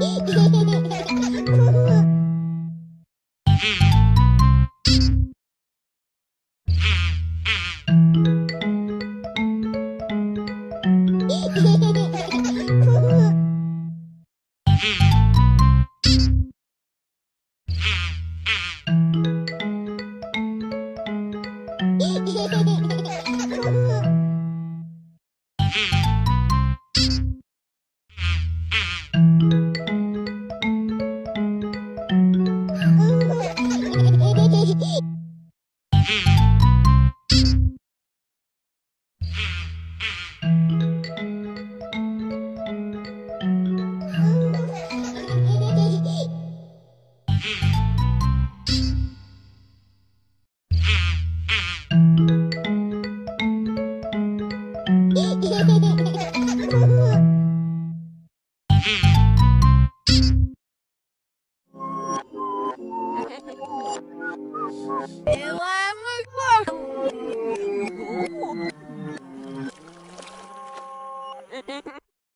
Hehehehe Mm-hmm. 11 o'clock.